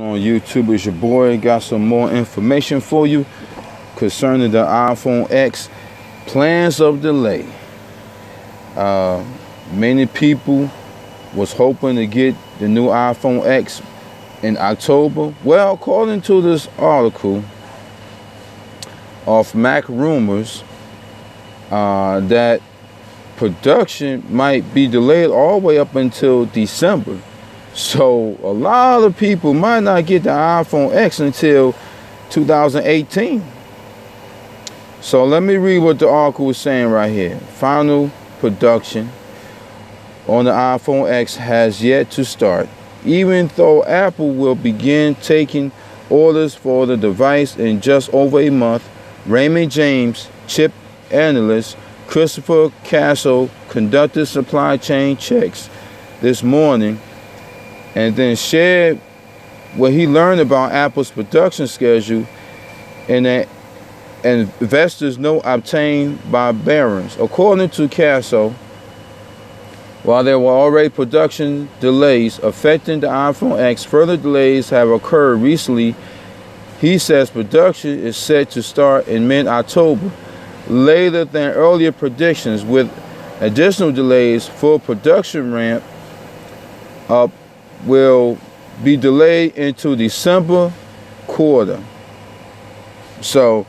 on YouTube is your boy. Got some more information for you concerning the iPhone X. Plans of delay. Uh, many people was hoping to get the new iPhone X in October. Well according to this article of MacRumors uh, that production might be delayed all the way up until December so a lot of people might not get the iPhone X until 2018. So let me read what the article was saying right here. Final production on the iPhone X has yet to start, even though Apple will begin taking orders for the device in just over a month. Raymond James, chip analyst Christopher Caso conducted supply chain checks this morning and then shared what he learned about Apple's production schedule and that investors know obtained by Barron's. According to Caso, while there were already production delays affecting the iPhone X, further delays have occurred recently. He says production is set to start in mid-October, later than earlier predictions, with additional delays. for production ramp up will be delayed into December quarter. So,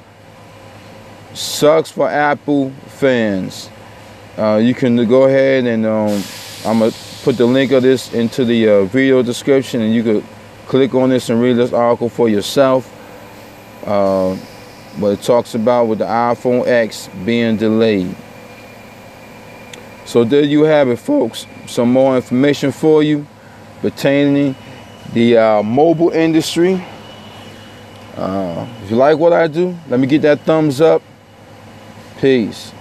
sucks for Apple fans. Uh, you can go ahead and um, I'm gonna put the link of this into the uh, video description, and you could click on this and read this article for yourself. Uh, what it talks about with the iPhone X being delayed. So there you have it, folks. Some more information for you pertaining the uh, mobile industry. Uh, if you like what I do, let me get that thumbs up. Peace.